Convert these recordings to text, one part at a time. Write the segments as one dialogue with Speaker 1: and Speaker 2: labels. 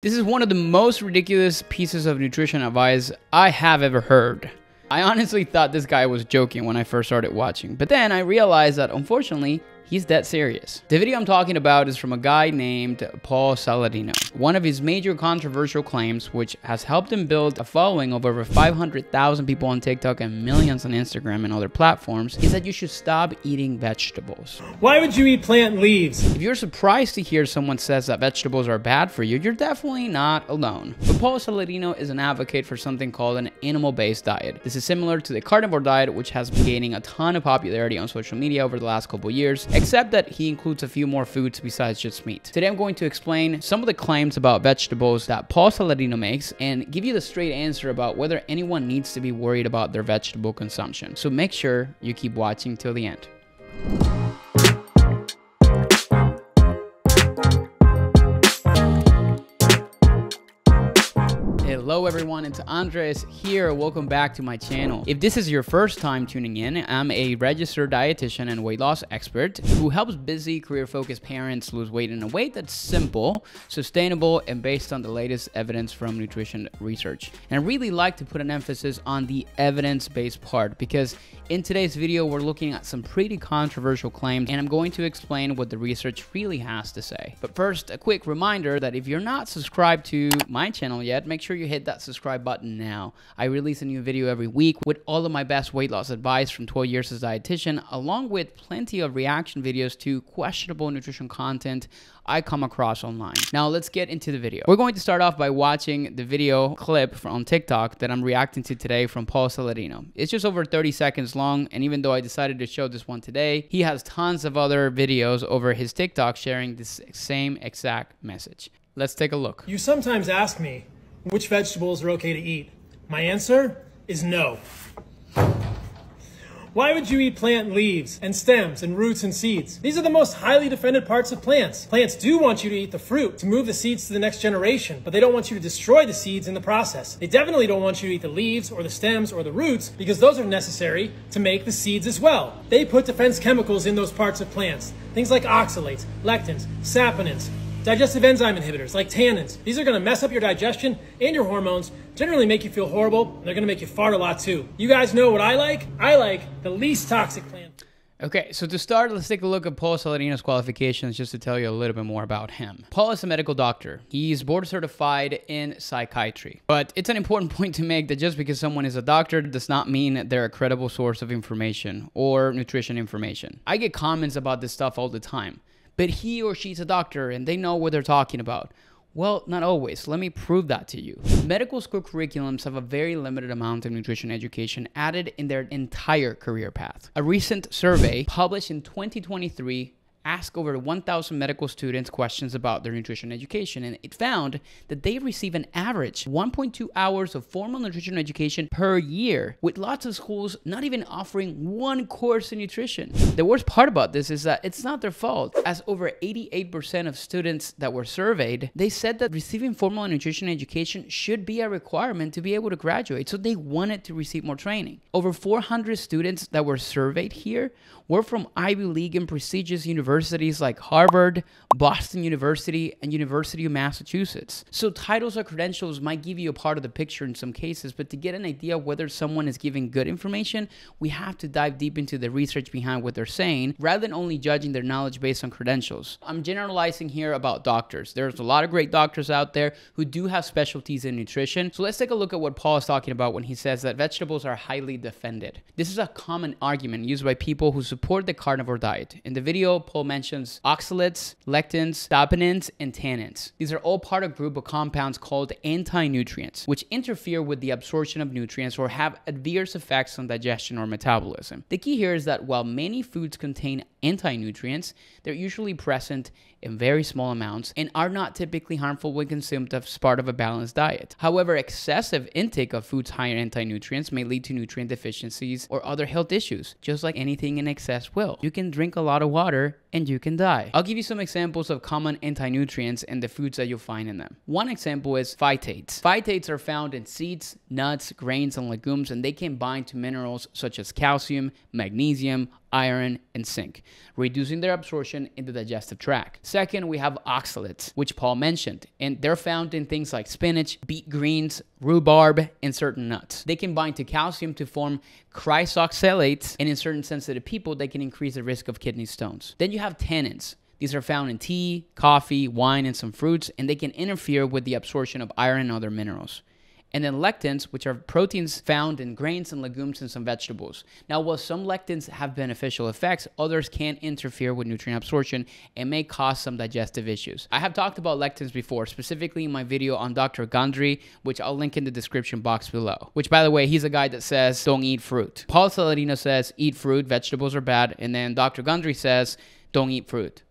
Speaker 1: This is one of the most ridiculous pieces of nutrition advice I have ever heard. I honestly thought this guy was joking when I first started watching, but then I realized that unfortunately, He's that serious. The video I'm talking about is from a guy named Paul Saladino. One of his major controversial claims, which has helped him build a following of over 500,000 people on TikTok and millions on Instagram and other platforms, is that you should stop eating vegetables.
Speaker 2: Why would you eat plant leaves?
Speaker 1: If you're surprised to hear someone says that vegetables are bad for you, you're definitely not alone. But Paul Saladino is an advocate for something called an animal-based diet. This is similar to the carnivore diet, which has been gaining a ton of popularity on social media over the last couple years, except that he includes a few more foods besides just meat. Today I'm going to explain some of the claims about vegetables that Paul Saladino makes and give you the straight answer about whether anyone needs to be worried about their vegetable consumption. So make sure you keep watching till the end. Hello everyone, it's Andres here. Welcome back to my channel. If this is your first time tuning in, I'm a registered dietitian and weight loss expert who helps busy, career-focused parents lose weight in a way that's simple, sustainable, and based on the latest evidence from nutrition research. And I really like to put an emphasis on the evidence-based part because in today's video, we're looking at some pretty controversial claims and I'm going to explain what the research really has to say. But first, a quick reminder that if you're not subscribed to my channel yet, make sure you hit that subscribe button now. I release a new video every week with all of my best weight loss advice from 12 years as a dietitian, along with plenty of reaction videos to questionable nutrition content I come across online. Now let's get into the video. We're going to start off by watching the video clip from TikTok that I'm reacting to today from Paul Saladino. It's just over 30 seconds long, and even though I decided to show this one today, he has tons of other videos over his TikTok sharing this same exact message. Let's take a look.
Speaker 2: You sometimes ask me which vegetables are okay to eat. My answer is no. Why would you eat plant leaves and stems and roots and seeds? These are the most highly defended parts of plants. Plants do want you to eat the fruit to move the seeds to the next generation, but they don't want you to destroy the seeds in the process. They definitely don't want you to eat the leaves or the stems or the roots because those are necessary to make the seeds as well. They put defense chemicals in those parts of plants. Things like oxalates, lectins, saponins, Digestive enzyme inhibitors like tannins. These are going to mess up your digestion and your hormones, generally make you feel horrible. and They're going to make you fart a lot too. You guys know what I like? I like the least toxic plant.
Speaker 1: Okay, so to start, let's take a look at Paul Saladino's qualifications just to tell you a little bit more about him. Paul is a medical doctor. He's board certified in psychiatry. But it's an important point to make that just because someone is a doctor does not mean they're a credible source of information or nutrition information. I get comments about this stuff all the time but he or she's a doctor and they know what they're talking about. Well, not always. Let me prove that to you. Medical school curriculums have a very limited amount of nutrition education added in their entire career path. A recent survey published in 2023 asked over 1,000 medical students questions about their nutrition education, and it found that they receive an average 1.2 hours of formal nutrition education per year, with lots of schools not even offering one course in nutrition. The worst part about this is that it's not their fault, as over 88% of students that were surveyed, they said that receiving formal nutrition education should be a requirement to be able to graduate, so they wanted to receive more training. Over 400 students that were surveyed here were from Ivy League and prestigious universities universities like Harvard, Boston University, and University of Massachusetts. So titles or credentials might give you a part of the picture in some cases, but to get an idea whether someone is giving good information, we have to dive deep into the research behind what they're saying rather than only judging their knowledge based on credentials. I'm generalizing here about doctors. There's a lot of great doctors out there who do have specialties in nutrition. So let's take a look at what Paul is talking about when he says that vegetables are highly defended. This is a common argument used by people who support the carnivore diet. In the video, Paul mentions oxalates, lectins, saponins, and tannins. These are all part of a group of compounds called anti-nutrients, which interfere with the absorption of nutrients or have adverse effects on digestion or metabolism. The key here is that while many foods contain anti-nutrients, they're usually present in very small amounts and are not typically harmful when consumed as part of a balanced diet. However, excessive intake of foods high in anti-nutrients may lead to nutrient deficiencies or other health issues, just like anything in excess will. You can drink a lot of water and you can die. I'll give you some examples of common anti-nutrients and the foods that you'll find in them. One example is phytates. Phytates are found in seeds, nuts, grains, and legumes, and they can bind to minerals such as calcium, magnesium, iron, and zinc, reducing their absorption in the digestive tract. Second, we have oxalates, which Paul mentioned, and they're found in things like spinach, beet greens, rhubarb, and certain nuts. They can bind to calcium to form chrysoxylates, and in certain sensitive people, they can increase the risk of kidney stones. Then you have tannins. These are found in tea, coffee, wine, and some fruits, and they can interfere with the absorption of iron and other minerals and then lectins, which are proteins found in grains and legumes and some vegetables. Now, while some lectins have beneficial effects, others can interfere with nutrient absorption and may cause some digestive issues. I have talked about lectins before, specifically in my video on Dr. Gundry, which I'll link in the description box below. Which, by the way, he's a guy that says don't eat fruit. Paul Saladino says eat fruit, vegetables are bad, and then Dr. Gundry says don't eat fruit.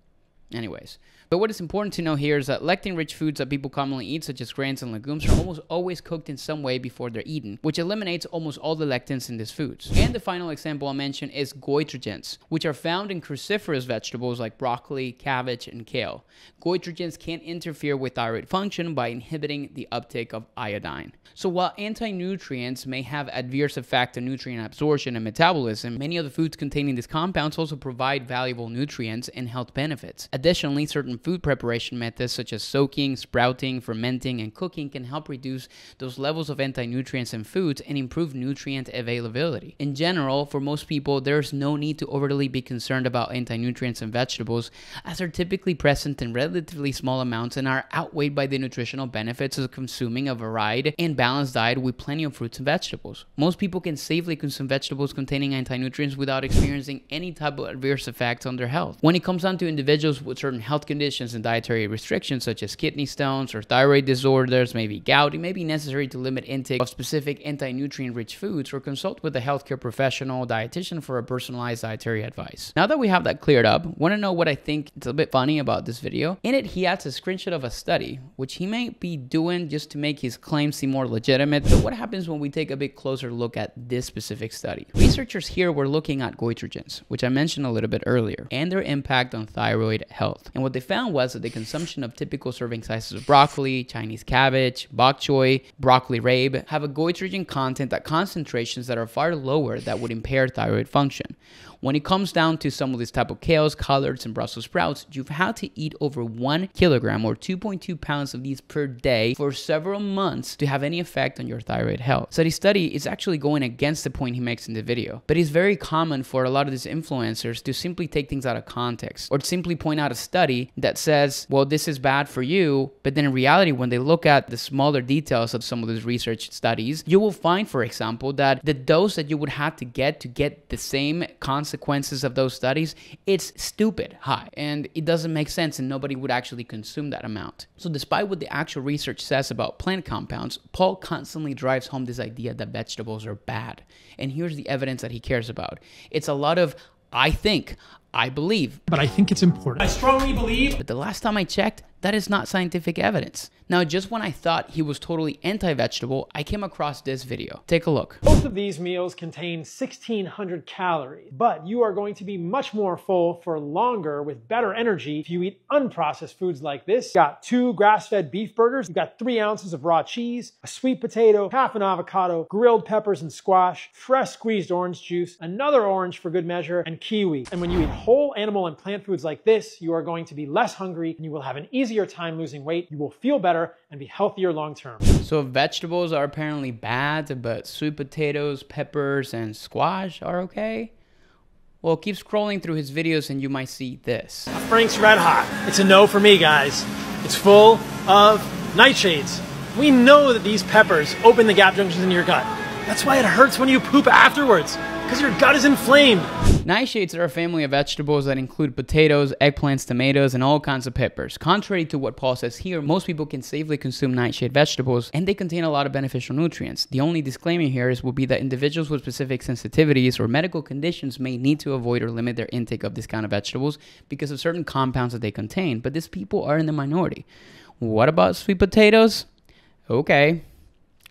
Speaker 1: Anyways, but what is important to know here is that lectin-rich foods that people commonly eat, such as grains and legumes, are almost always cooked in some way before they're eaten, which eliminates almost all the lectins in these foods. And the final example I'll mention is goitrogens, which are found in cruciferous vegetables like broccoli, cabbage, and kale. Goitrogens can interfere with thyroid function by inhibiting the uptake of iodine. So while anti-nutrients may have adverse effect on nutrient absorption and metabolism, many of the foods containing these compounds also provide valuable nutrients and health benefits. Additionally, certain food preparation methods such as soaking, sprouting, fermenting, and cooking can help reduce those levels of anti-nutrients in foods and improve nutrient availability. In general, for most people, there's no need to overly be concerned about anti-nutrients in vegetables as they're typically present in relatively small amounts and are outweighed by the nutritional benefits of consuming a varied and balanced diet with plenty of fruits and vegetables. Most people can safely consume vegetables containing anti-nutrients without experiencing any type of adverse effects on their health. When it comes down to individuals with certain health conditions, conditions and dietary restrictions such as kidney stones or thyroid disorders, maybe gout, it may be necessary to limit intake of specific anti-nutrient rich foods or consult with a healthcare professional dietitian for a personalized dietary advice. Now that we have that cleared up, want to know what I think is a bit funny about this video? In it, he adds a screenshot of a study, which he may be doing just to make his claims seem more legitimate, but what happens when we take a bit closer look at this specific study? Researchers here were looking at goitrogens, which I mentioned a little bit earlier, and their impact on thyroid health. And what they found found was that the consumption of typical serving sizes of broccoli, Chinese cabbage, bok choy, broccoli rabe have a goitrogen content at concentrations that are far lower that would impair thyroid function. When it comes down to some of these type of kales, collards, and Brussels sprouts, you've had to eat over one kilogram or 2.2 pounds of these per day for several months to have any effect on your thyroid health. So the study is actually going against the point he makes in the video. But it's very common for a lot of these influencers to simply take things out of context or simply point out a study that says, well, this is bad for you. But then in reality, when they look at the smaller details of some of these research studies, you will find, for example, that the dose that you would have to get to get the same concept consequences of those studies, it's stupid high and it doesn't make sense and nobody would actually consume that amount. So despite what the actual research says about plant compounds, Paul constantly drives home this idea that vegetables are bad. And here's the evidence that he cares about. It's a lot of I think, I believe.
Speaker 2: But I think it's important. I strongly believe.
Speaker 1: But the last time I checked, that is not scientific evidence. Now, just when I thought he was totally anti-vegetable, I came across this video. Take a look.
Speaker 2: Both of these meals contain 1600 calories, but you are going to be much more full for longer with better energy if you eat unprocessed foods like this. You got two grass-fed beef burgers, you got three ounces of raw cheese, a sweet potato, half an avocado, grilled peppers and squash, fresh squeezed orange juice, another orange for good measure, and kiwi. And when you eat whole animal and plant foods like this, you are going to be less hungry and you will have an easier time losing weight. You will feel better better and be healthier long term.
Speaker 1: So vegetables are apparently bad, but sweet potatoes, peppers, and squash are okay? Well, keep scrolling through his videos and you might see this.
Speaker 2: Frank's Red Hot. It's a no for me, guys. It's full of nightshades. We know that these peppers open the gap junctions in your gut. That's why it hurts when you poop afterwards because your gut is inflamed.
Speaker 1: Nightshades are a family of vegetables that include potatoes, eggplants, tomatoes, and all kinds of peppers. Contrary to what Paul says here, most people can safely consume nightshade vegetables and they contain a lot of beneficial nutrients. The only disclaimer here is will be that individuals with specific sensitivities or medical conditions may need to avoid or limit their intake of this kind of vegetables because of certain compounds that they contain, but these people are in the minority. What about sweet potatoes? Okay,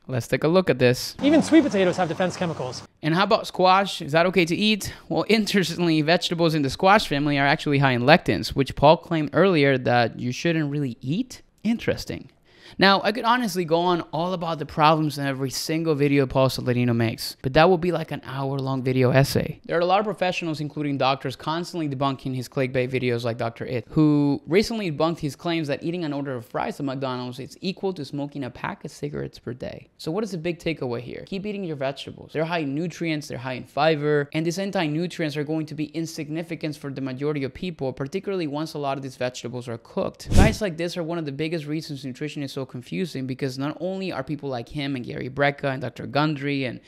Speaker 1: Let's take a look at this.
Speaker 2: Even sweet potatoes have defense chemicals.
Speaker 1: And how about squash? Is that okay to eat? Well, interestingly, vegetables in the squash family are actually high in lectins, which Paul claimed earlier that you shouldn't really eat. Interesting. Now, I could honestly go on all about the problems in every single video Paul Saladino makes, but that would be like an hour long video essay. There are a lot of professionals, including doctors, constantly debunking his clickbait videos like Dr. Idz, who recently debunked his claims that eating an order of fries at McDonald's is equal to smoking a pack of cigarettes per day. So what is the big takeaway here? Keep eating your vegetables. They're high in nutrients, they're high in fiber, and these anti-nutrients are going to be insignificant for the majority of people, particularly once a lot of these vegetables are cooked. Guys like this are one of the biggest reasons nutrition is so confusing because not only are people like him and Gary Brecka and Dr. Gundry and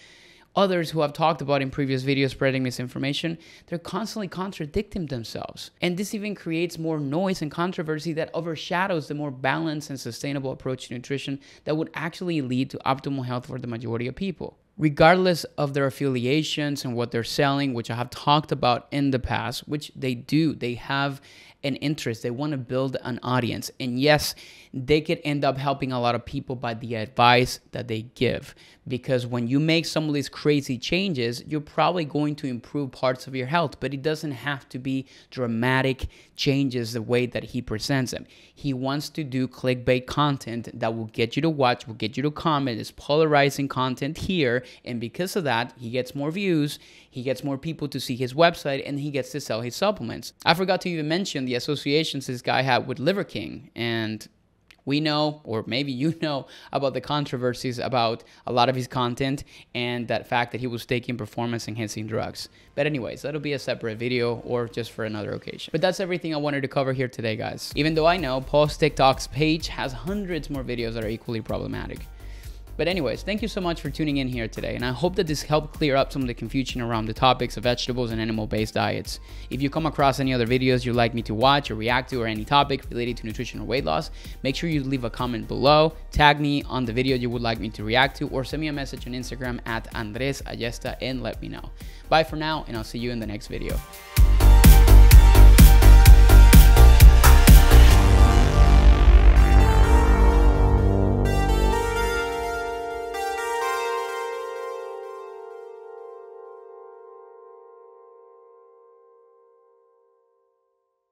Speaker 1: others who I've talked about in previous videos spreading misinformation, they're constantly contradicting themselves. And this even creates more noise and controversy that overshadows the more balanced and sustainable approach to nutrition that would actually lead to optimal health for the majority of people. Regardless of their affiliations and what they're selling, which I have talked about in the past, which they do, they have an interest. They want to build an audience. And yes, they could end up helping a lot of people by the advice that they give. Because when you make some of these crazy changes, you're probably going to improve parts of your health, but it doesn't have to be dramatic changes the way that he presents them. He wants to do clickbait content that will get you to watch, will get you to comment. It's polarizing content here. And because of that, he gets more views, he gets more people to see his website, and he gets to sell his supplements. I forgot to even mention the associations this guy had with Liver King. And we know, or maybe you know, about the controversies about a lot of his content and that fact that he was taking performance enhancing drugs. But, anyways, that'll be a separate video or just for another occasion. But that's everything I wanted to cover here today, guys. Even though I know Paul's TikTok's page has hundreds more videos that are equally problematic. But anyways, thank you so much for tuning in here today, and I hope that this helped clear up some of the confusion around the topics of vegetables and animal-based diets. If you come across any other videos you'd like me to watch or react to or any topic related to nutrition or weight loss, make sure you leave a comment below, tag me on the video you would like me to react to, or send me a message on Instagram at Andres Ayesta and let me know. Bye for now, and I'll see you in the next video.